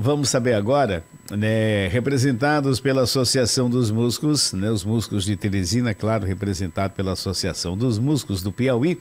vamos saber agora, né, representados pela Associação dos Músicos, né, os músicos de Teresina, claro, representado pela Associação dos Músicos do Piauí,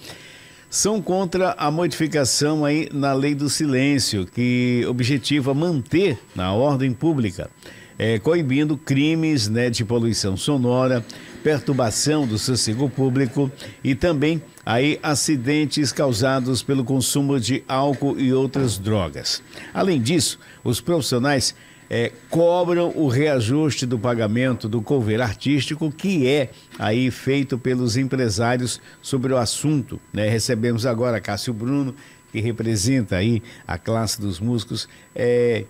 são contra a modificação aí na lei do silêncio, que objetiva manter na ordem pública, é, coibindo crimes né, de poluição sonora, perturbação do sossego público e também aí acidentes causados pelo consumo de álcool e outras drogas. Além disso, os profissionais é, cobram o reajuste do pagamento do cover artístico que é aí feito pelos empresários sobre o assunto. Né? Recebemos agora Cássio Bruno, que representa aí a classe dos músicos. É,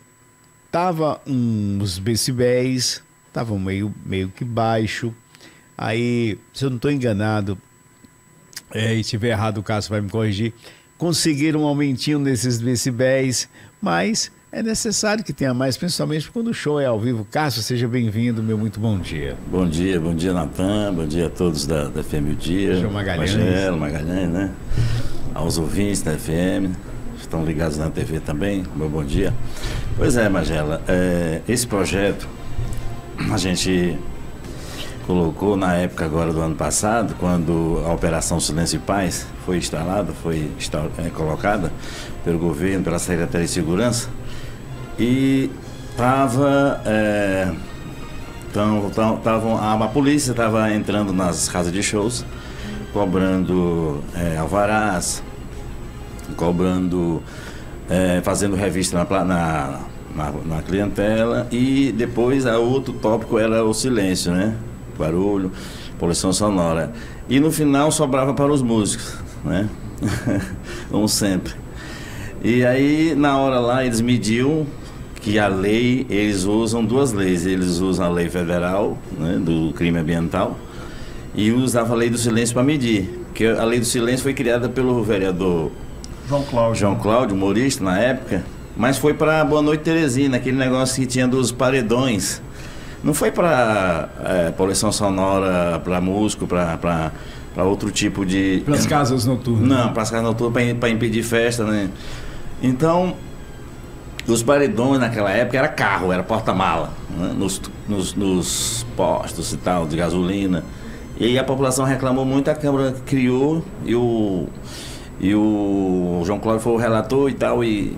tava uns decibéis, tava meio, meio que baixo. Aí, se eu não estou enganado, é, e tiver errado o caso vai me corrigir, conseguiram um aumentinho nesses decibéis, mas é necessário que tenha mais, principalmente quando o show é ao vivo. Cássio, seja bem-vindo, meu muito bom dia. Bom dia, bom dia, Natan, bom dia a todos da, da FM O Dia. João Magalhães. Magelo, Magalhães, né? Aos ouvintes da FM, estão ligados na TV também, meu bom dia. Pois é, Magela, é, esse projeto a gente colocou na época agora do ano passado, quando a Operação Silêncio e Paz foi instalada, foi é, colocada pelo governo, pela Secretaria de Segurança, e estava. É, então, tavam, a, a polícia estava entrando nas casas de shows, cobrando é, alvarás, cobrando, é, fazendo revista na, na, na, na clientela e depois a outro tópico era o silêncio, né? Barulho, poluição sonora. E no final sobrava para os músicos, né? Como sempre. E aí, na hora lá, eles mediam que a lei, eles usam duas leis. Eles usam a lei federal, né, do crime ambiental, e usavam a lei do silêncio para medir. Porque a lei do silêncio foi criada pelo vereador João Cláudio. João Cláudio, humorista na época, mas foi para Boa Noite Teresina, aquele negócio que tinha dos paredões não foi para é, poluição sonora, para músico, para outro tipo de. Para as casas noturnas. Não, para as casas noturnas, para impedir festa, né? Então, os paredões naquela época era carro, era porta-mala, né? nos, nos, nos, postos e tal, de gasolina. E a população reclamou muito, a Câmara criou e o, e o João Cláudio foi o relator e tal, e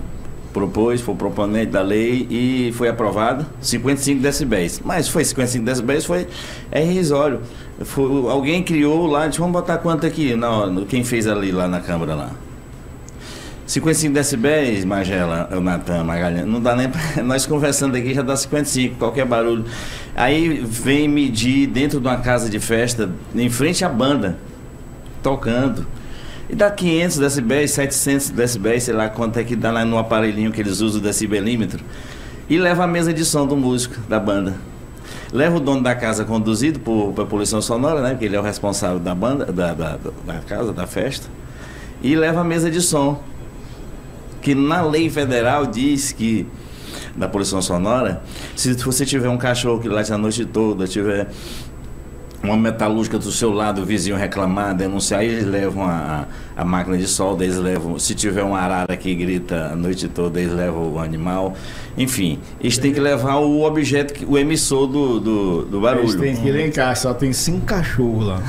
propôs, foi proponente da lei e foi aprovado 55 decibéis. Mas foi 55 decibéis, foi é irrisório. Foi, alguém criou lá, disse, vamos botar quanto aqui? Não, quem fez ali lá na Câmara lá? 55 decibéis, Magela, Natan, Magalhães, não dá nem pra, Nós conversando aqui já dá 55, qualquer barulho. Aí vem medir dentro de uma casa de festa, em frente à banda, tocando. E dá 500 decibéis, 700 decibéis, sei lá quanto é que dá lá no aparelhinho que eles usam o decibelímetro. E leva a mesa de som do músico, da banda. Leva o dono da casa conduzido por, por poluição sonora, né? Porque ele é o responsável da banda, da, da, da casa, da festa. E leva a mesa de som. Que na lei federal diz que da poluição sonora, se você tiver um cachorro que late a noite toda, tiver uma metalúrgica do seu lado, o vizinho reclamar, denunciar, eles levam a, a máquina de solda, eles levam, se tiver uma arara que grita a noite toda, eles levam o animal. Enfim, eles têm que levar o objeto, o emissor do, do, do barulho. Eles têm que ir em casa, só tem cinco cachorros lá.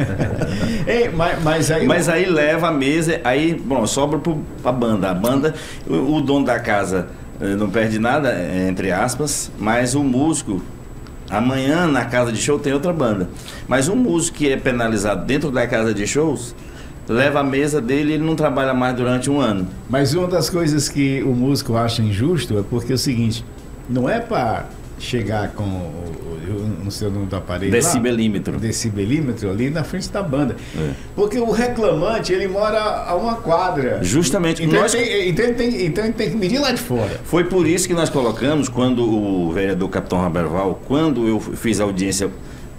Ei, mas, mas, aí, mas aí leva a mesa, aí, bom, sobra para a banda. A banda, o, o dono da casa eh, não perde nada, entre aspas, mas o músico Amanhã na casa de show tem outra banda. Mas um músico que é penalizado dentro da casa de shows leva a mesa dele e ele não trabalha mais durante um ano. Mas uma das coisas que o músico acha injusto é porque é o seguinte, não é para chegar com o, não sei o nome do aparelho decibelímetro lá, decibelímetro. Ali na frente da banda. É. porque o reclamante ele mora a uma quadra. Justamente então, nós... tem, então, ele tem, então ele tem que medir lá de fora. Foi por isso que nós colocamos quando o vereador Capitão Roberval quando eu fiz a audiência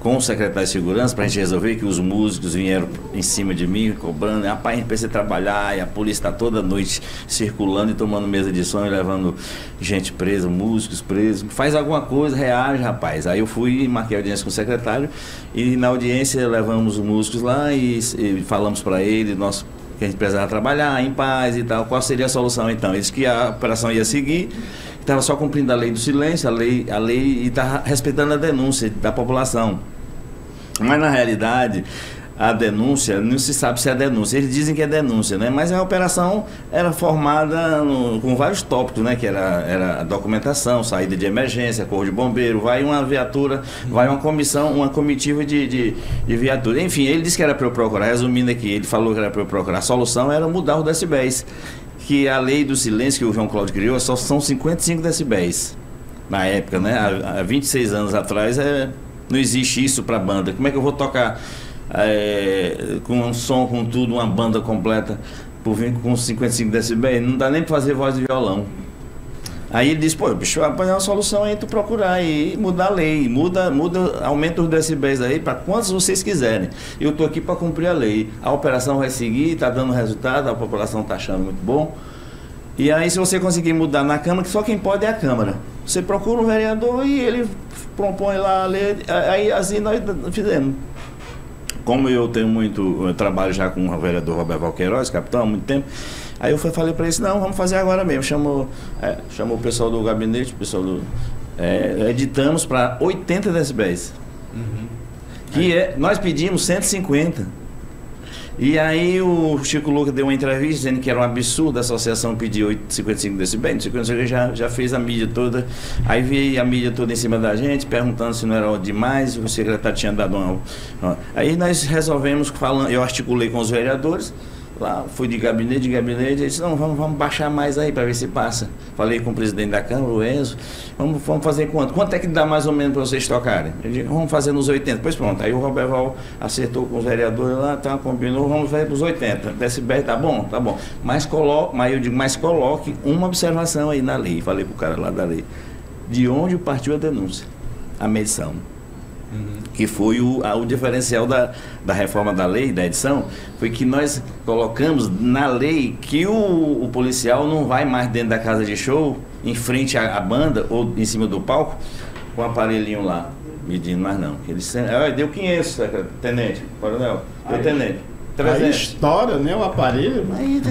com o secretário de segurança para a gente resolver que os músicos vieram em cima de mim cobrando, rapaz, a gente precisa trabalhar e a polícia está toda noite circulando e tomando mesa de som e levando gente presa, músicos presos. Faz alguma coisa, reage, rapaz. Aí eu fui e marquei audiência com o secretário e na audiência levamos os músicos lá e, e falamos para ele, nós que a gente precisava trabalhar em paz e tal. Qual seria a solução então? Eles que a operação ia seguir estava só cumprindo a lei do silêncio, a lei, a lei e estava respeitando a denúncia da população. Mas na realidade, a denúncia, não se sabe se é denúncia. Eles dizem que é denúncia, né? Mas a operação era formada no, com vários tópicos, né? Que era, era documentação, saída de emergência, corpo de bombeiro, vai uma viatura, vai uma comissão, uma comitiva de, de, de viatura. Enfim, ele disse que era para eu procurar, resumindo aqui, ele falou que era para eu procurar. A solução era mudar os decibéis. Que a lei do silêncio que o João Cláudio criou só são 55 decibéis. Na época, né? Há, há 26 anos atrás, é, não existe isso para banda. Como é que eu vou tocar? é, com um som, com tudo, uma banda completa, por vir com 55 decibéis, não dá nem para fazer voz de violão. Aí ele disse, pô, bicho, vai uma solução aí tu procurar e mudar a lei, muda, muda, aumenta os decibéis aí para quantos vocês quiserem. Eu tô aqui para cumprir a lei. A operação vai seguir, tá dando resultado, a população tá achando muito bom. E aí se você conseguir mudar na Câmara, que só quem pode é a Câmara. Você procura um vereador e ele propõe lá a lei, aí assim nós fizemos como eu tenho muito, eu trabalho já com o vereador Roberto Valqueiroz, capitão, há muito tempo, aí eu falei para ele, não, vamos fazer agora mesmo. Chamou, é, chamou o pessoal do gabinete, o pessoal do. É, editamos para 80 decibéis. Uhum. Que é, nós pedimos 150. E aí o Chico Lucas deu uma entrevista dizendo que era um absurdo a associação pedir 55 decibéis, 55 já, já fez a mídia toda. Aí veio a mídia toda em cima da gente, perguntando se não era demais, o secretário tinha dado uma. Aí nós resolvemos, falando, eu articulei com os vereadores, Lá, fui de gabinete, de gabinete, ele disse, não, vamos, vamos baixar mais aí para ver se passa. Falei com o presidente da Câmara, o Enzo, vamos, vamos fazer quanto? Quanto é que dá mais ou menos para vocês tocarem? Ele disse, vamos fazer nos 80. Pois pronto, aí o Roberto Val acertou com os vereadores lá, tá, combinou, vamos fazer para os 80. Decibéis, tá bom, tá bom. Mas coloque, mas eu digo, mas coloque uma observação aí na lei. Falei para o cara lá da lei. De onde partiu a denúncia? A medição. Uhum. Que foi o, a, o diferencial da, da reforma da lei, da edição, foi que nós colocamos na lei que o, o policial não vai mais dentro da casa de show, em frente à, à banda ou em cima do palco, com o aparelhinho lá, medindo mais não. Ele, ah, deu 500, tenente, coronel, deu tenente. 300. Aí estoura, né, o aparelho. Aí,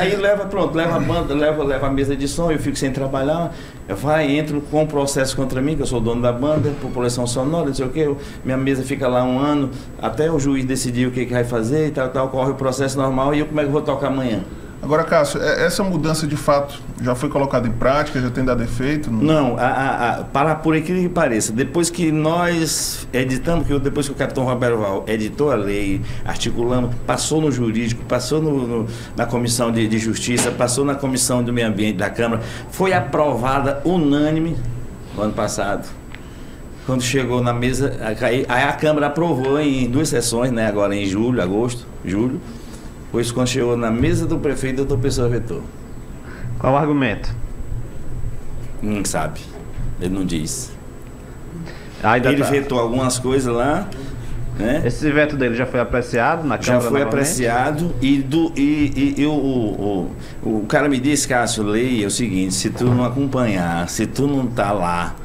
aí leva, pronto, leva a banda, leva, leva a mesa de som, eu fico sem trabalhar. Eu vai, entro com um processo contra mim, que eu sou dono da banda, população sonora, não sei o que, minha mesa fica lá um ano, até o juiz decidir o que, que vai fazer e tal, tal, corre o processo normal e eu como é que eu vou tocar amanhã? Agora, Cássio, é, essa mudança de fato já foi colocada em prática, já tem dado efeito? Não, a, a, a, para por incrível que pareça, depois que nós editamos, que depois que o capitão Roberto Val editou a lei, articulamos, passou no jurídico, passou no, no, na comissão de, de justiça, passou na comissão do meio ambiente da Câmara, foi aprovada unânime no ano passado. Quando chegou na mesa, aí a Câmara aprovou em duas sessões, né, agora em julho, agosto, julho Pois quando chegou na mesa do prefeito, doutor Pessoa vetou. Qual o argumento? Não sabe. Ele não diz. Ainda ele tá. vetou algumas coisas lá. Né? Esse veto dele já foi apreciado na Câmara? Já foi apreciado e, do, e, e, e o, o, o, o, cara me disse, Cássio, leia é o seguinte, se tu não acompanhar, se tu não tá lá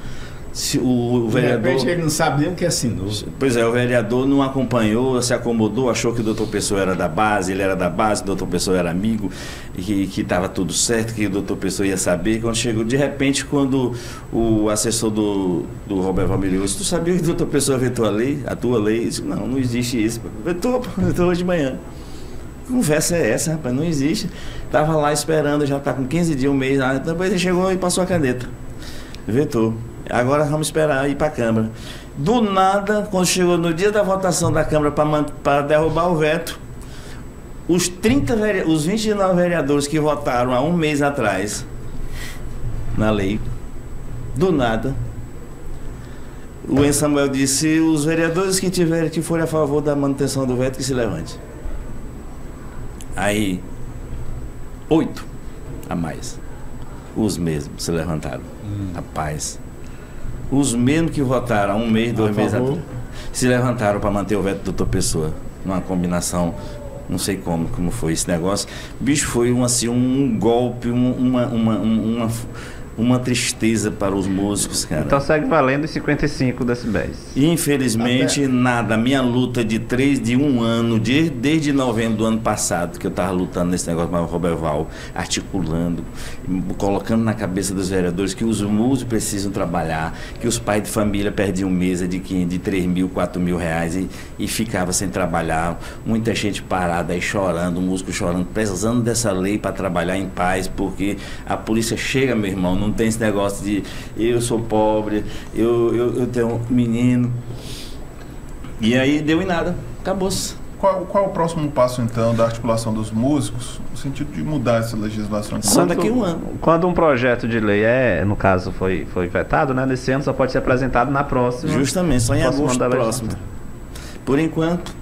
se o, vereador. De repente ele não sabe nem o que assinou. Pois é, o vereador não acompanhou, se acomodou, achou que o doutor Pessoa era da base, ele era da base, o doutor Pessoa era amigo, e que estava tudo certo, que o doutor Pessoa ia saber. Quando chegou, de repente, quando o assessor do, do Roberto Valmir disse: Tu sabia que o doutor Pessoa vetou a lei, a tua lei? disse, não, não existe isso. Vetou, vetou hoje de manhã. Conversa é essa, rapaz? Não existe. Estava lá esperando, já está com 15 dias, um mês, depois ele chegou e passou a caneta. Vetou. Agora vamos esperar ir para a Câmara. Do nada, quando chegou no dia da votação da Câmara para derrubar o veto, os 30 os 29 vereadores que votaram há um mês atrás na lei, do nada, o En Samuel disse: os vereadores que tiverem que forem a favor da manutenção do veto que se levante. Aí, oito a mais, os mesmos se levantaram. Hum. Rapaz, os mesmos que votaram há um mês, dois meses atrás, se levantaram para manter o veto do doutor Pessoa. Numa combinação, não sei como, como foi esse negócio. Bicho, foi um, assim, um golpe, uma, uma, uma, uma uma tristeza para os músicos, cara. Então segue valendo os 55 decibéis. Infelizmente, nada. Minha luta de três, de um ano, de, desde novembro do ano passado, que eu estava lutando nesse negócio com o Roberval, articulando, colocando na cabeça dos vereadores que os músicos precisam trabalhar, que os pais de família perdiam mesa de, 500, de 3 mil, 4 mil reais e, e ficava sem trabalhar. Muita gente parada aí chorando, músico chorando, precisando dessa lei para trabalhar em paz, porque a polícia chega, meu irmão, não tem esse negócio de eu sou pobre, eu, eu, eu tenho um menino. E aí deu em nada, acabou-se. Qual, qual é o próximo passo, então, da articulação dos músicos, no sentido de mudar essa legislação? Só daqui a um ano. Quando um projeto de lei é, no caso, foi, foi vetado, né? Nesse ano só pode ser apresentado na próxima. Justamente, só em agosto próximo. Por enquanto,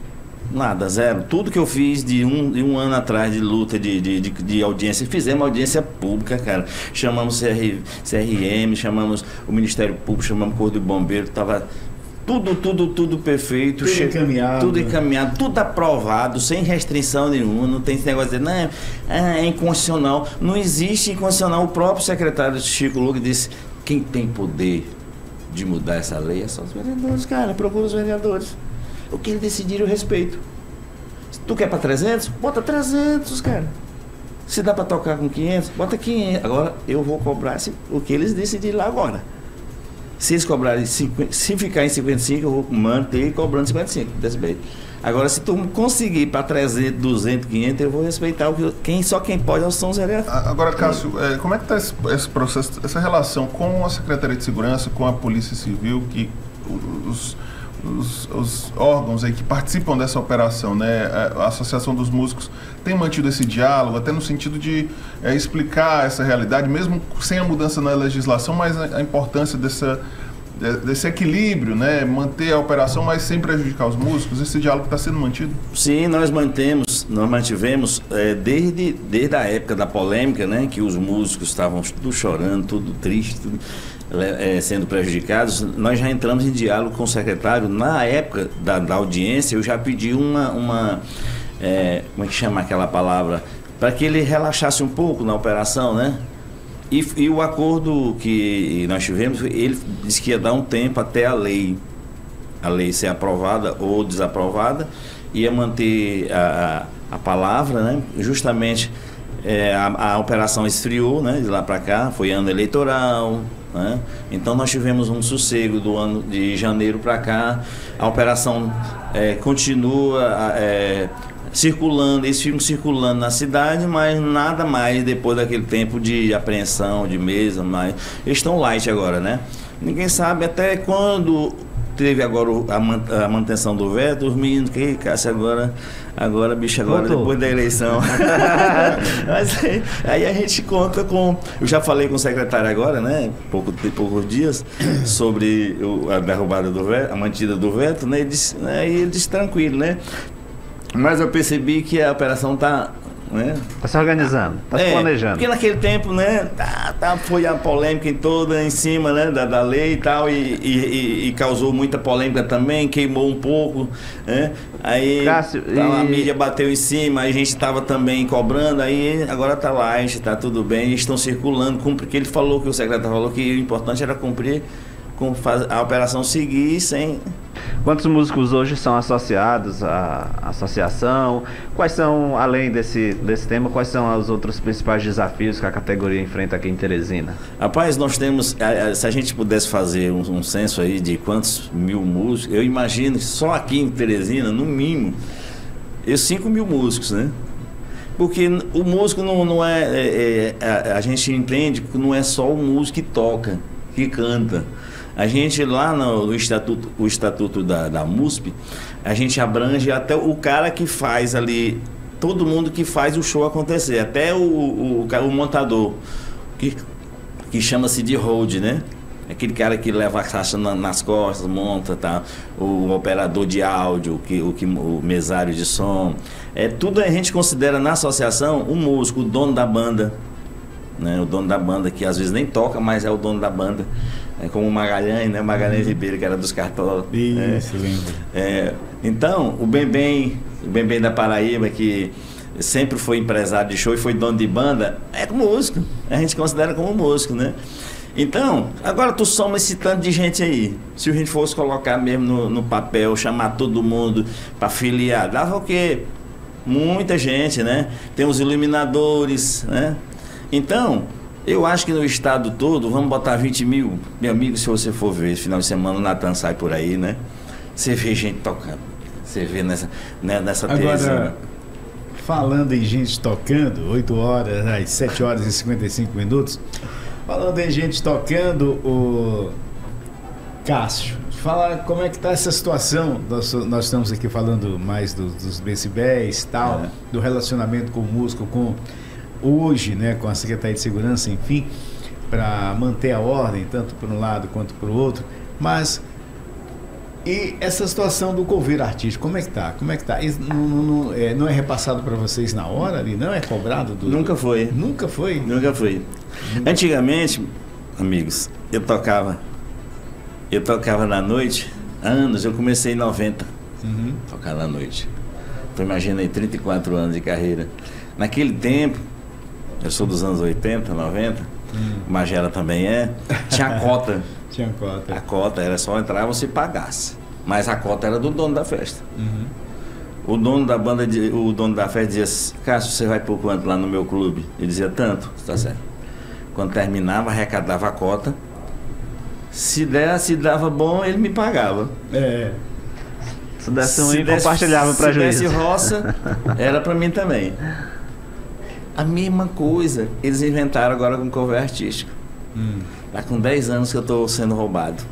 nada, zero. Tudo que eu fiz de um, de um ano atrás de luta, de, de, de, de audiência, fizemos audiência pública, cara. Chamamos CR, CRM, chamamos o Ministério Público, chamamos o Corpo de Bombeiro, tava tudo, tudo, tudo perfeito. Tudo che- encaminhado. Tudo encaminhado, tudo aprovado, sem restrição nenhuma. Não tem esse negócio de não, é, é inconstitucional. Não existe inconstitucional. O próprio secretário Chico Lula disse: quem tem poder de mudar essa lei é só os vereadores, cara. Procura os vereadores. O que eles decidirem, eu respeito. Se tu quer para 300, bota 300, cara. Se dá para tocar com 500, bota 500. Agora eu vou cobrar o que eles decidirem lá agora. Se eles cobrarem 50, se ficar em 55, eu vou manter cobrando 55 decibéis. Agora, se tu conseguir para 300, 200, 500, eu vou respeitar o que quem só quem pode são os vereadores. A- Agora, Cássio, é, como é que está esse, esse processo, essa relação com a Secretaria de Segurança, com a Polícia Civil, que os, os, os órgãos aí que participam dessa operação, né, a, Associação dos Músicos, tem mantido esse diálogo, até no sentido de é, explicar essa realidade, mesmo sem a mudança na legislação, mas a, importância dessa, de- desse equilíbrio, né, manter a operação, mas sem prejudicar os músicos, esse diálogo está sendo mantido? Sim, nós mantemos, nós mantivemos eh, desde, desde a época da polêmica, né, que os músicos estavam tudo chorando, tudo triste, tudo, eh, sendo prejudicados. Nós já entramos em diálogo com o secretário. Na época da, da audiência, eu já pedi uma, uma eh, como é que chama aquela palavra, para que ele relaxasse um pouco na operação, né? E, e o acordo que nós tivemos, ele disse que ia dar um tempo até a lei a lei ser aprovada ou desaprovada, ia manter a, a, a palavra, né? Justamente é, a, a operação esfriou, né? De lá para cá, foi ano eleitoral, né? Então nós tivemos um sossego do ano de janeiro para cá. A operação é, continua é, circulando, eles ficam circulando na cidade, mas nada mais depois daquele tempo de apreensão, de mesa, mas eles estão light agora, né? Ninguém sabe até quando teve agora a, man- a manutenção do veto, os meninos que Cássio agora, agora bicho agora Voltou. depois da eleição. Mas aí, aí a gente conta com, eu já falei com o secretário agora, né, pouco poucos dias sobre o- a derrubada do veto, a mantida do veto, né, ele disse, né, e ele disse tranquilo, né? Mas eu percebi que a operação tá, né, Tá se organizando, tá se é, planejando. Porque naquele tempo, né, tá, tá, foi a polêmica em toda em cima né, da, da lei e tal, e, e, e- causou muita polêmica também, queimou um pouco, né? Aí Cássio, tá, a mídia bateu em cima, a gente estava também cobrando, aí agora tá lá, a gente tá tudo bem, eles estão circulando, cumpre, que ele falou, que o secretário falou que o importante era cumprir, com, a operação seguir sem. Quantos músicos hoje são associados à associação? Quais são, além desse, desse tema, quais são os outros principais desafios que a categoria enfrenta aqui em Teresina? Rapaz, nós temos. Se a gente pudesse fazer um, um censo aí de quantos mil músicos, eu imagino que só aqui em Teresina, no mínimo, eu 5 mil músicos, né? Porque o músico não, não é, é- é- a, a gente entende que não é só o músico que toca, que canta. A gente lá no, no estatuto, o estatuto da, da MUSP, a gente abrange até o cara que faz ali, todo mundo que faz o show acontecer, até o, o, o o montador, que, que chama-se de hold, né? Aquele cara que leva a caixa na- nas costas, monta, tá? O operador de áudio, que, o, que, o mesário de som. É, tudo a gente considera na associação o músico, o dono da banda. Né? O dono da banda, que às vezes nem toca, mas é o dono da banda. É como o Magalhães, né? Magalhães Ribeiro, que era dos cartolas. né? Isso, lembro. É, então, o Bem Bem, o Bem Bem da Paraíba, que sempre foi empresário de show e foi dono de banda, é músico. A gente considera como músico, né? Então, agora tu soma esse tanto de gente aí. Se a gente fosse colocar mesmo no, no papel, chamar todo mundo para filiar, dava o quê? Muita gente, né? Tem os iluminadores, né? Então, eu acho que no estado todo, vamos botar 20 mil. Meu amigo, se você for ver, esse final de semana o Natan sai por aí, né? Você vê gente tocando. Você vê nessa, né, nessa Agora, falando em gente tocando, 8 horas, às 7 horas e 55 minutos. Falando em gente tocando, o Cássio, fala como é que tá essa situação. Nós, nós estamos aqui falando mais dos, dos decibéis tal, é. do relacionamento com o músico, com hoje, né, com a Secretaria de Segurança, enfim, para manter a ordem, tanto por um lado quanto por outro. Mas e essa situação do coveiro artístico, como é que tá? Como é que tá? Não, não, é, não é repassado para vocês na hora ali? Não é cobrado? Do, Nunca foi. Nunca foi? Nunca foi. Antigamente, amigos, eu tocava. Eu tocava na noite, anos, eu comecei em 90. Uhum. Tocar na noite. Então imagina aí, 34 anos de carreira. Naquele tempo, eu sou dos anos 80, 90, uhum. Magela também é, tinha cota. Tinha cota. A cota era só entrar você pagasse. Mas a cota era do dono da festa. Uhum. O dono da banda, o dono da festa dizia, Cássio, você vai por quanto lá no meu clube? Ele dizia, tanto, tá certo. Quando terminava, arrecadava a cota. Se der, se dava bom, ele me pagava. É. Se desse um, se desse, compartilhava para juiz. Se desse roça, era para mim também. A mesma coisa eles inventaram agora com cover artístico. Hum. Tá com 10 anos que eu estou sendo roubado.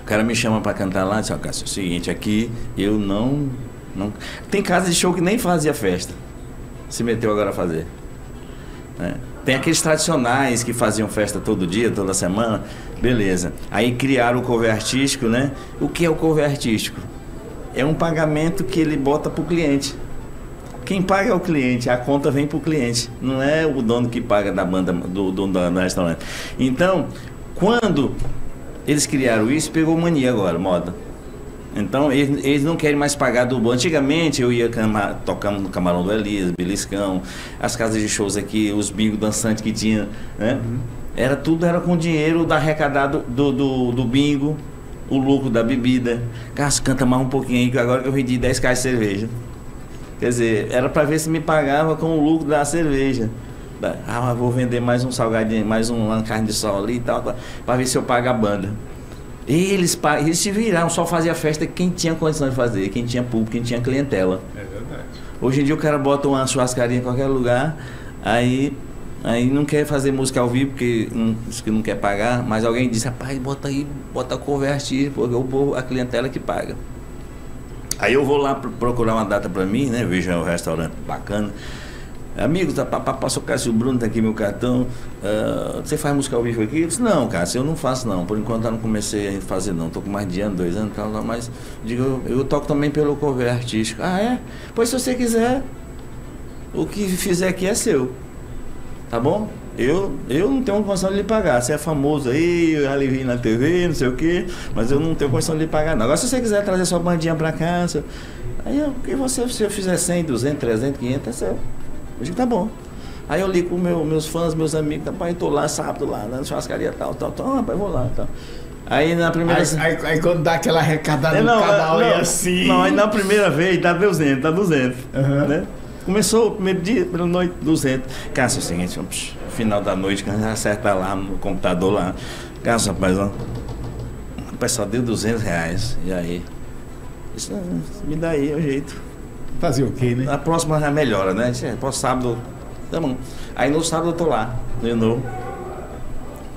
O cara me chama para cantar lá e diz, ó, Cássio, é o seguinte, aqui eu não, não. Tem casa de show que nem fazia festa. Se meteu agora a fazer. É. Tem aqueles tradicionais que faziam festa todo dia, toda semana. Beleza. Aí criaram o cover artístico, né? O que é o cover artístico? É um pagamento que ele bota para o cliente. Quem paga é o cliente, a conta vem para o cliente, não é o dono que paga da banda, do dono do restaurante. Então, quando eles criaram isso, pegou mania agora, moda. Então, eles, eles não querem mais pagar do bom. Antigamente, eu ia cama, tocando no Camarão do Elias, Beliscão, as casas de shows aqui, os bingos dançantes que tinha, né? Uhum. Era tudo era com dinheiro da arrecadado do, do, do bingo, o lucro da bebida. Cássio, canta mais um pouquinho aí, que agora que eu vendi 10 caixas de cerveja. Quer dizer, era para ver se me pagava com o lucro da cerveja. Ah, vou vender mais um salgadinho, mais uma carne de sol ali e tal, para ver se eu pago a banda. Eles, eles se viraram, só fazia festa quem tinha condição de fazer, quem tinha público, quem tinha clientela. É verdade. Hoje em dia o cara bota uma churrascaria em qualquer lugar, aí, aí não quer fazer música ao vivo porque não, que não quer pagar, mas alguém diz, rapaz, bota aí, bota convertir, porque o povo, a clientela que paga. Aí eu vou lá procurar uma data para mim, né? Vejo um restaurante bacana. Amigos, tá, passou o Cássio Bruno, tá aqui meu cartão. Uh, você faz música ao vivo aqui? Eu disse, não, Cássio, eu não faço não. Por enquanto eu não comecei a fazer não. Tô com mais de ano, dois anos, tal, mas digo, eu, eu toco também pelo cover artístico. Ah, é? Pois se você quiser, o que fizer aqui é seu. Tá bom? Eu, eu não tenho condição de lhe pagar. Você é famoso aí, eu já lhe vi na TV, não sei o quê, mas eu não tenho condição de lhe pagar. Não. Agora, se você quiser trazer sua bandinha pra casa, aí eu, e você, se eu fizer 100, 200, 300, 500, é seu. Eu digo, tá bom. Aí eu ligo com meu, meus fãs, meus amigos, rapaz, eu tô lá sábado lá, na churrascaria tal, tal, tal, rapaz, vou lá, tal. Aí na primeira aí, aí, aí, quando dá aquela arrecadada é, não, no canal não, é assim. Não, aí na primeira vez dá 200, dá 200, uhum. né? Começou o primeiro dia, primeira noite, 200. Cássio, o seguinte, psh, final da noite, acerta lá no computador lá. Cássio, rapaz, ó, o pessoal deu 200 reais. E aí? Isso, me dá aí o jeito. Fazer o quê, né? A próxima já melhora, né? É, sábado. Tá bom. Aí no sábado eu tô lá, de novo.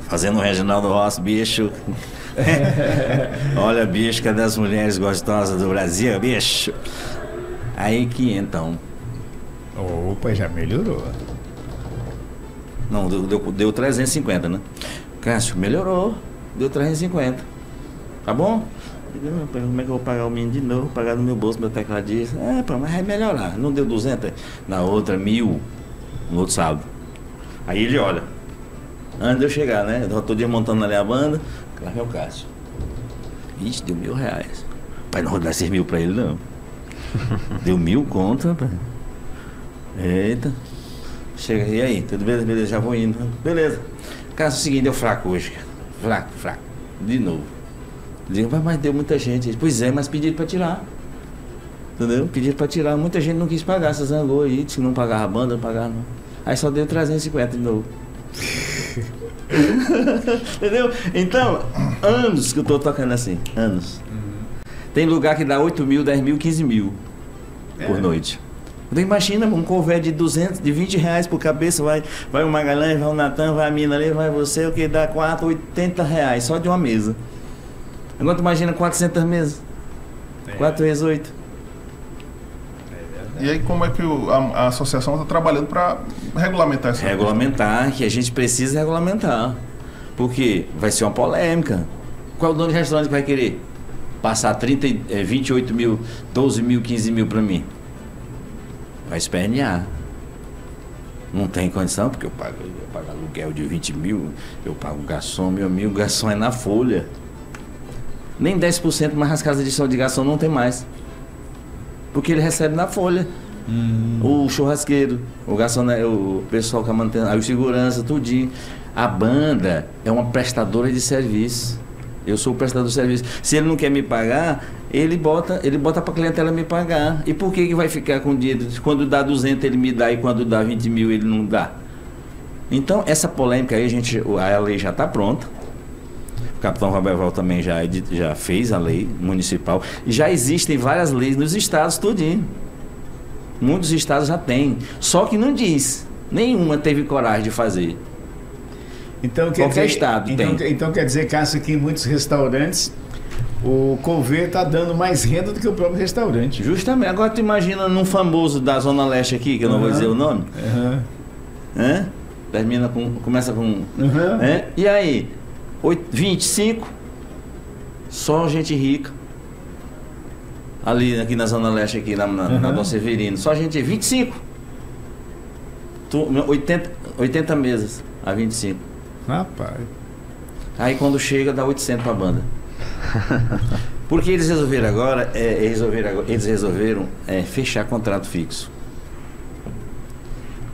Fazendo o Reginaldo Rossi, bicho. Olha, bicho, cadê as mulheres gostosas do Brasil, bicho? Aí que então Opa, já melhorou. Não, deu, deu, deu 350, né? Cássio, melhorou. Deu 350. Tá bom? Como é que eu vou pagar o menino de novo? Pagar no meu bolso, meu tecladista. É, pô, mas vai melhorar. Não deu 200? Na outra, mil. No outro sábado. Aí ele olha. Antes de eu chegar, né? Eu tô desmontando ali a banda. Lá vem o Cássio. Ixi, deu mil reais. Pai, não vou dar esses mil pra ele, não. deu mil conta, pai. Eita. Chega, e aí? Tudo beleza? Beleza, já vou indo. Beleza. Cara, é o seguinte, deu fraco hoje, cara. Fraco, fraco. De novo. Digo, mas deu muita gente. Pois é, mas pediram pra tirar. Entendeu? Pediram pra tirar. Muita gente não quis pagar, se zangou aí, disse que não pagava a banda, não pagava não. Aí só deu 350 de novo. Entendeu? Então, anos que eu tô tocando assim. Anos. Tem lugar que dá 8 mil, 10 mil, 15 mil por noite. Então imagina um cover de 200, de 20 reais por cabeça, vai, vai o Magalhães, vai o Natan, vai a mina ali, vai você, o que dá 4, 80 reais só de uma mesa. Agora tu imagina 400 mesas. 4 vezes 8. E aí como é que o- a, a associação está trabalhando para regulamentar essa Regulamentar, que a gente precisa regulamentar. Porque vai ser uma polêmica. Qual dono de restaurante que vai querer passar 30, e- eh, 28 mil, 12 mil, 15 mil para mim? Vai espernear. Não tem condição, porque eu pago, eu pago aluguel de 20 mil, eu pago garçom, meu amigo, garçom é na folha. Nem 10% mais as casas de som de garçom não tem mais. Porque ele recebe na folha. O churrasqueiro, o garçonete, o pessoal que mantém, aí o segurança, tudinho. A banda é uma prestadora de serviço. Eu sou o prestador de serviço. Se ele não quer me pagar, ele bota, ele bota para clientela me pagar. E por que que vai ficar com dinheiro? Quando dá 200 ele me dá e quando dá 20 mil ele não dá? Então essa polêmica aí a gente, a lei já está pronta. O capitão Roberval também já, já fez a lei municipal. E já existem várias leis nos estados tudinho. Muitos estados já têm. Só que não diz. Nenhuma teve coragem de fazer. Então, quer Qualquer dizer, estado então, tem. então quer dizer, Cássio, que muitos restaurantes o cover está dando mais renda do que o próprio restaurante. Justamente. Agora tu imagina num famoso da Zona Leste aqui, que eu não vou Aham. dizer o nome. Aham. Né? Termina com. Começa com. Aham. né? E aí? Oito- 25? Só gente rica. Ali, aqui na Zona Leste, aqui na, na, na Aham. Dom Severino. Só gente. 25. Tu- 80, 80 mesas a 25. Rapaz. Aí quando chega dá 800 pra banda. Porque eles resolveram agora, é, eles resolveram, agora- eles resolveram é, fechar contrato fixo.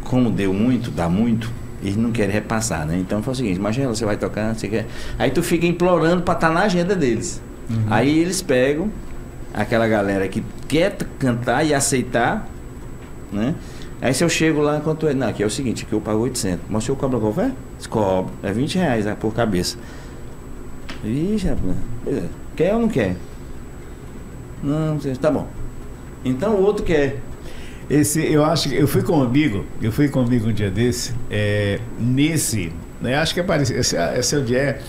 Como deu muito, dá muito, eles não querem repassar, né? Então foi o seguinte, imagina, você vai tocar, você quer. Aí tu fica implorando pra estar na agenda deles. Aí eles pegam aquela galera que quer cantar e aceitar, né? Aí se eu chego lá, quanto é? Não, aqui é o seguinte, aqui eu pago 800. Mas o senhor cobra qual é? Cobro. É 20 reais né, por cabeça. Ixi, rapaz. beleza. Quer ou não quer? Não, você- tá bom. Então o outro quer. Esse, eu acho que eu fui com um amigo, eu fui com um amigo um dia desse, é, nesse, né, acho que é parecido, esse, esse é o dia,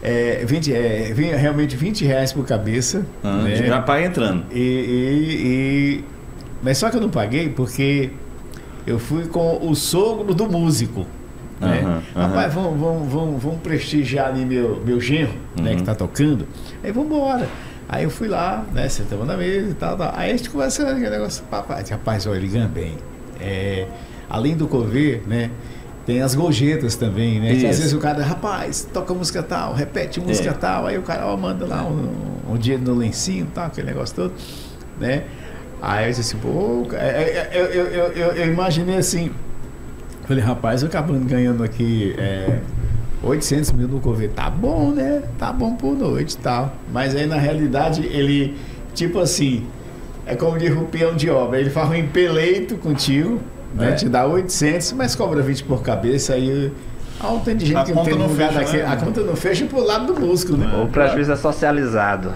é, 20, é, vem realmente 20 reais por cabeça, Ah, né, Já paga entrando. e, e- e- mas só que eu não paguei porque eu fui com o sogro do músico. Né? Aham. Rapaz, vamos prestigiar ali meu, meu genro, né, Uhum. que tá tocando. Aí vamos embora. Aí eu fui lá, né, sentamos na mesa e tal, tal. Aí a gente conversando, aquele negócio, papai, rapaz, olha, ele ganha bem. É, além do cover, né, tem as gorjetas também, né? Que às vezes o cara, rapaz, toca música tal, repete música É. tal, aí o cara ó, manda lá um, um dinheiro no lencinho, tal, aquele negócio todo, né? Aí eu disse assim, pô, é, é, eu, eu, eu, eu, eu imaginei assim, falei, rapaz, eu acabando ganhando aqui é, 800 mil no cover, tá bom, né? Tá bom por noite e tal. Mas aí na realidade ele, tipo assim, é como de o peão de obra, ele faz um empeleito contigo, né? É. Te dá 800, mas cobra 20 por cabeça, aí... Ah, um tanto de gente A que não conta tem não lugar fecha, daquele. né? A conta não fecha pro lado do músico, né? O prejuízo é socializado.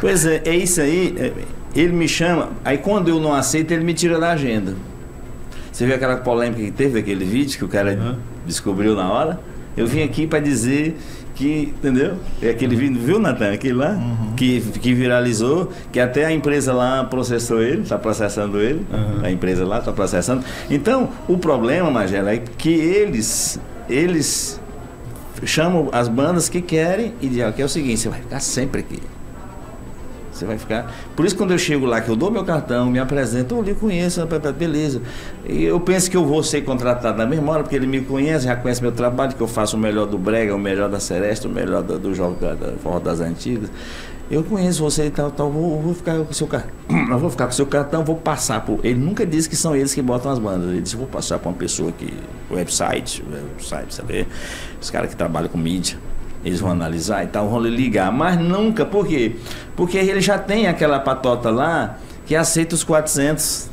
Pois é, é isso aí. é, Ele me chama, aí quando eu não aceito, ele me tira da agenda. Você viu aquela polêmica que teve aquele vídeo que o cara Aham. descobriu na hora? Eu vim aqui para dizer que, entendeu? É aquele vídeo, viu, Natan? Aquele lá, que, que viralizou, que até a empresa lá processou ele, está processando ele, Aham. a empresa lá está processando. Então, o problema, Magela, é que eles, eles chamam as bandas que querem e dizem, que é o seguinte, você vai ficar sempre aqui. Você vai ficar. Por isso, quando eu chego lá, que eu dou meu cartão, me apresento, eu lhe conheço, beleza. E eu penso que eu vou ser contratado na mesma hora, porque ele me conhece, já conhece meu trabalho, que eu faço o melhor do Brega, o melhor da Seresta, o melhor do, do jogo da, da das Antigas. eu conheço você e tal, tal, vou, vou ficar com o seu cartão. Eu vou ficar com o seu cartão, vou passar por. Ele nunca disse que são eles que botam as bandas. Ele disse, vou passar para uma pessoa que. Website, website, sabe? Os caras que trabalham com mídia. Eles vão analisar e tal, vão ligar. Mas nunca, por quê? Porque ele já tem aquela patota lá que aceita os 400,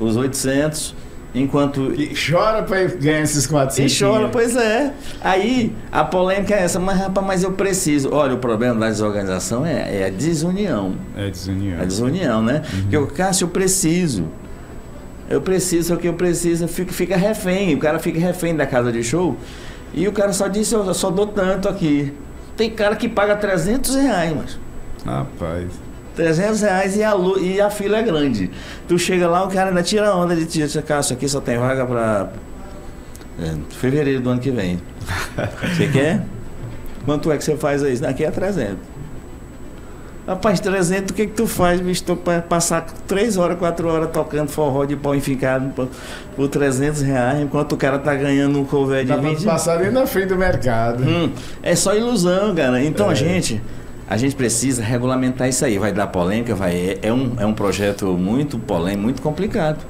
os 800 Enquanto. E chora para ganhar esses 400. E chora, pois é. Aí a polêmica é essa, mas rapaz, mas eu preciso. Olha, o problema da desorganização é, é a desunião. É a desunião. É a desunião, né? Uhum. Porque o Cássio, eu preciso. Eu preciso, o que eu preciso, fica, fica refém. O cara fica refém da casa de show. E o cara só disse, eu só dou tanto aqui. Tem cara que paga 300 reais, mas. Rapaz. 300 reais e a, e a fila é grande. Tu chega lá, o cara ainda tira onda, ele tira, cara, isso aqui só tem vaga para é, fevereiro do ano que vem. Você quer? Quanto é que você faz aí? Aqui é 300. Rapaz, 300, o que que tu faz, bicho? Tô pra passar 3 horas, 4 horas tocando forró de pau enficado por, por 300 reais, enquanto o cara tá ganhando um cover de Dá 20. Pra passar ali na frente do mercado. Hum, é só ilusão, cara. Então, é. gente, a gente precisa regulamentar isso aí. Vai dar polêmica, vai. É, é um, é um projeto muito polêmico, muito complicado.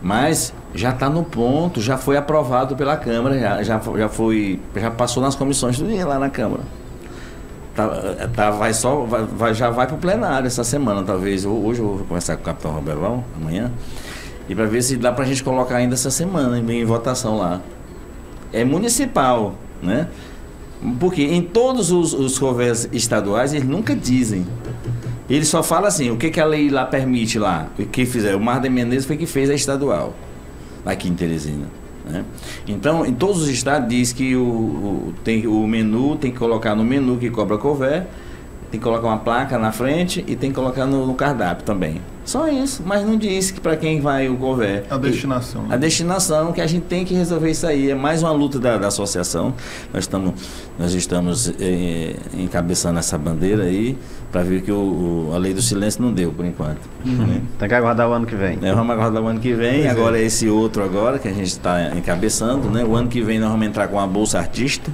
Mas já está no ponto, já foi aprovado pela Câmara, já, já, já foi. Já passou nas comissões do dia lá na Câmara. Tá, tá, vai só, vai, vai já vai para o plenário essa semana, talvez. Hoje eu vou conversar com o capitão Roberval, amanhã, e para ver se dá para a gente colocar ainda essa semana em, em votação lá. É municipal, né? Porque em todos os, os governos estaduais eles nunca dizem. Eles só falam assim, o que, que a lei lá permite lá. O que fizeram? O Mar de Menezes foi que fez a estadual, aqui em Teresina. Né? Então, em todos os estados diz que o, o, tem, o menu tem que colocar no menu que cobra cover, tem que colocar uma placa na frente e tem que colocar no, no cardápio também. Só isso, mas não disse que para quem vai o cover. A destinação. E, a destinação, que a gente tem que resolver isso aí. É mais uma luta da, da associação. Nós estamos, nós estamos eh, encabeçando essa bandeira aí para ver que o, o, a lei do silêncio não deu por enquanto. Uhum. Né? Tem que aguardar o ano que vem. É, vamos aguardar o ano que vem. Pois é. agora é. esse outro agora que a gente está encabeçando. Né? O ano que vem nós vamos entrar com a Bolsa Artista.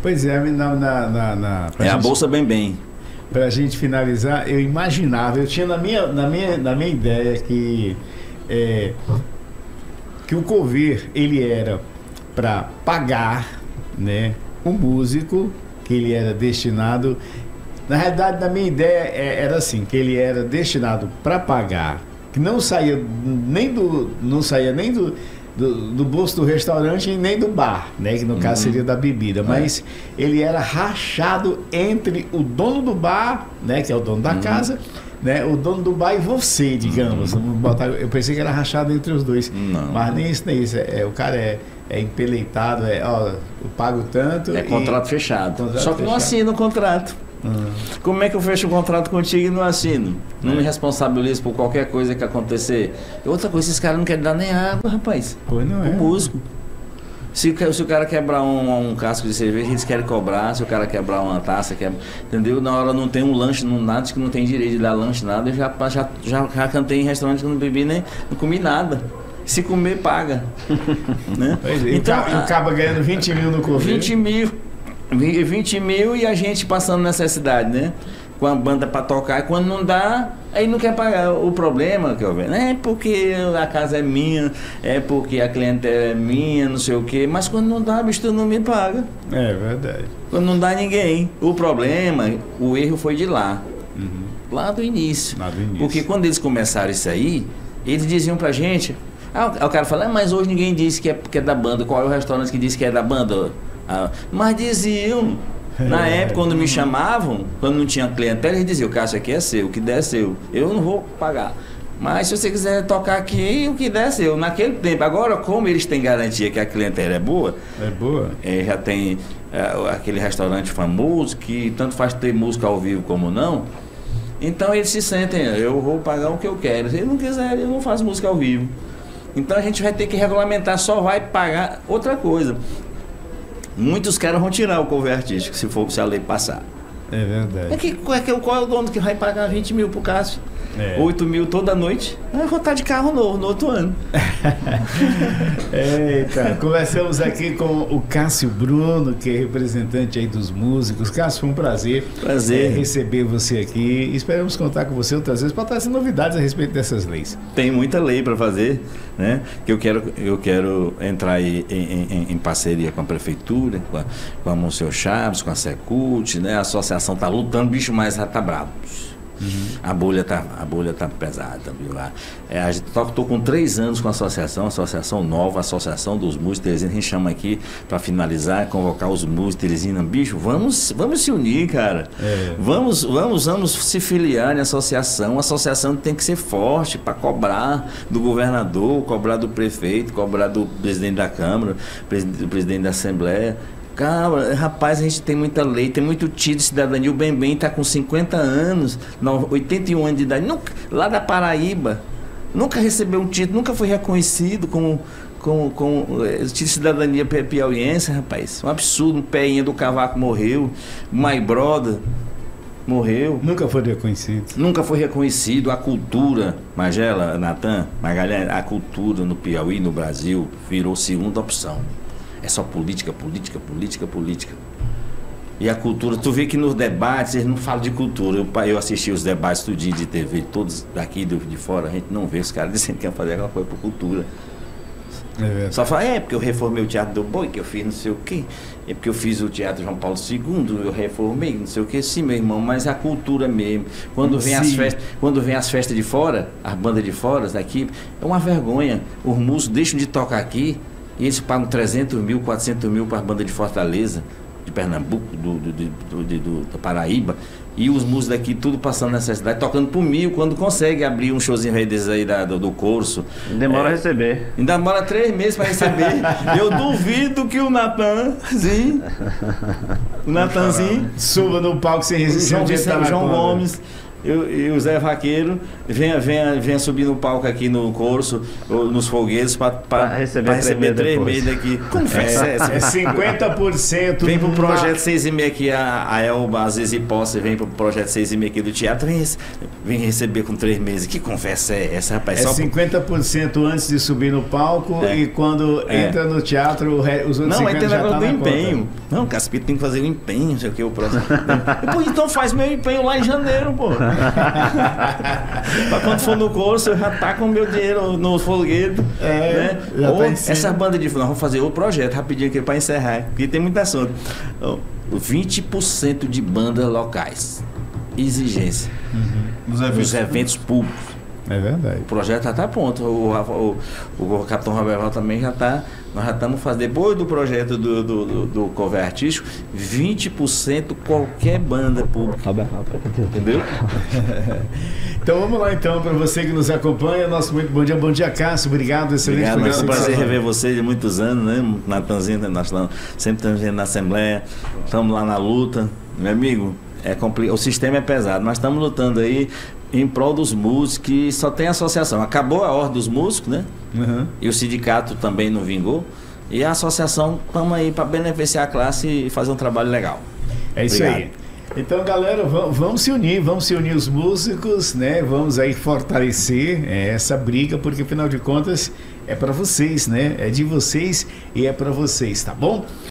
Pois é, na. na, na, na é gente... a Bolsa Bem Bem para a gente finalizar, eu imaginava, eu tinha na minha, na minha, na minha ideia que, é, que o cover ele era para pagar né, o músico, que ele era destinado. Na realidade, na minha ideia é, era assim, que ele era destinado para pagar, que não saía nem do. não saía nem do do, do, bolso do restaurante e nem do bar, né? Que no caso uhum. seria da bebida. É. Mas é. ele era rachado entre o dono do bar, né? Que é o dono da uhum. casa, né? O dono do bar e você, digamos. Uhum. Eu pensei que era rachado entre os dois. Não. Mas nem isso, nem isso. É, o cara é, é empeleitado, é, ó, eu pago tanto. É contrato fechado. Contrato Só que fechado. não assina o contrato. Uhum. Como é que eu fecho o contrato contigo e não assino? Não me responsabilizo por qualquer coisa que acontecer. Outra coisa, esses caras não querem dar nem água, rapaz. Pois não é. O músico. Se, se, o cara quebrar um, um, casco de cerveja, eles querem cobrar. Se o cara quebrar uma taça, quebra, entendeu? Na hora não tem um lanche, não, nada que não tem direito de dar lanche, nada. Eu já, já, já, já cantei em restaurante que não bebi nem não comi nada. Se comer, paga. né? É, então, acaba ganhando 20 mil no Covid. 20 mil. 20 mil e a gente passando necessidade, né? Com a banda para tocar. E quando não dá, aí não quer pagar. O problema que eu vejo, é porque a casa é minha, é porque a clientela é minha, não sei o quê. Mas quando não dá, bicho, tu não me paga. É verdade. Quando não dá ninguém. O problema, o erro foi de lá. Uhum. Lá do início. Lá do início. Porque quando eles começaram isso aí, eles diziam pra gente. Ah, o cara fala, ah, mas hoje ninguém disse que é, que é da banda. Qual é o restaurante que disse que é da banda? Ah, mas diziam. Na é. época, quando me chamavam, quando não tinha clientela, eles diziam: o caixa aqui é seu, o que der é seu. Eu não vou pagar. Mas se você quiser tocar aqui, o que der é seu. Naquele tempo, agora, como eles têm garantia que a clientela é boa, é boa. É, já tem é, aquele restaurante famoso que tanto faz ter música ao vivo como não. Então eles se sentem, eu vou pagar o que eu quero. Se ele não quiser, ele não faz música ao vivo. Então a gente vai ter que regulamentar, só vai pagar outra coisa. Muitos caras vão tirar o cover artístico se for se a lei passar. É verdade. É que, é que, qual é o dono que vai pagar 20 mil pro Cássio? É. 8 mil toda noite. Eu vou estar de carro novo no outro ano. Eita, conversamos aqui com o Cássio Bruno, que é representante aí dos músicos. Cássio, foi um prazer, prazer. É, receber você aqui. Esperamos contar com você outras vezes para trazer novidades a respeito dessas leis. Tem muita lei para fazer, né? Que eu quero, eu quero entrar aí em, em, em parceria com a prefeitura, com a, com a Monsenhor Chaves, com a Secult, né? A associação está lutando, bicho mais já tá bravo. Uhum. A bolha tá, a bolha tá pesada, viu? É, a gente tô, tô, com três anos com a associação, associação nova, associação dos músicos Teresina. A gente chama aqui para finalizar, convocar os músicos Teresina, bicho, vamos, vamos se unir, cara. É. Vamos, vamos, vamos se filiar na associação. A associação tem que ser forte para cobrar do governador, cobrar do prefeito, cobrar do presidente da Câmara, do presidente da Assembleia. Cara, rapaz, a gente tem muita lei, tem muito tiro de cidadania. O Bem está com 50 anos, 81 anos de idade, nunca, lá da Paraíba, nunca recebeu um título, nunca foi reconhecido como, com, com eh, de cidadania piauiense, rapaz. Um absurdo, um peinha do cavaco morreu, My Brother morreu. Nunca foi reconhecido. Nunca foi reconhecido. A cultura, Magela, Natan, Magalhães, a cultura no Piauí, no Brasil, virou segunda opção. É só política, política, política, política. E a cultura, tu vê que nos debates eles não falam de cultura. Eu, eu assisti os debates dia de TV, todos daqui de fora, a gente não vê os caras dizendo que ia fazer aquela coisa por cultura. É Só fala, é porque eu reformei o Teatro do Boi, que eu fiz não sei o quê. É porque eu fiz o Teatro João Paulo II, eu reformei, não sei o quê. Sim, meu irmão, mas a cultura mesmo. Quando vem, as festas, quando vem as festas de fora, as bandas de fora daqui, é uma vergonha. Os músicos deixam de tocar aqui e eles pagam 300 mil, 400 mil para a banda de Fortaleza, de Pernambuco, do, do, do, do, do Paraíba. E os músicos daqui tudo passando necessidade, tocando por mil, quando consegue abrir um showzinho desses aí da, do, do curso. Demora é, a receber. Ainda demora três meses para receber. Eu duvido que o Natanzinho, o Natanzinho, suba no palco sem resistir. João, Vicente, João Gomes e o Zé Vaqueiro venha, venha, venha subir no palco aqui no curso, nos foguetes, para receber, receber três meses aqui. Como é, é 50%. Vem pro projeto 6 e meia aqui, a, a Elba, às vezes posse, vem pro projeto 6 e meia aqui do teatro, vem, vem receber com três meses. Que conversa é essa, rapaz? É Só 50% antes de subir no palco é. e quando é. entra no teatro, os outros Não, aí tem negócio tá do empenho. Conta. Não, o Caspito tem que fazer o empenho, não sei o que, o próximo. pô, então faz meu empenho lá em janeiro, pô. pra quando for no curso, eu já tá com o meu dinheiro no folguedo. É, né? Ou tá essa banda de. Nós vamos fazer outro projeto rapidinho aqui para encerrar, porque tem muito assunto. Então, 20% de bandas locais. Exigência. Uhum. Nos eventos, eventos públicos. É verdade. O projeto já está pronto. O, o, o, o Capitão Roberval também já está. Nós já estamos fazendo, depois do projeto do, do, do, do cover artístico, 20% qualquer banda pública. Entendeu? então vamos lá então, para você que nos acompanha, nosso muito bom dia, bom dia Cássio, obrigado, excelente Obrigado, é um prazer rever vocês de muitos anos, né? Natanzinho, nós sempre estamos na Assembleia, estamos lá na luta, meu amigo, é compli... o sistema é pesado, mas estamos lutando aí em prol dos músicos, que só tem associação. Acabou a ordem dos músicos, né? Uhum. E o sindicato também não vingou. E a associação, estamos aí para beneficiar a classe e fazer um trabalho legal. É isso Obrigado. aí. Então, galera, vamos, vamos, se unir, vamos se unir os músicos, né? Vamos aí fortalecer é, essa briga, porque afinal de contas é para vocês, né? É de vocês e é para vocês, tá bom?